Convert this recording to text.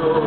Lord.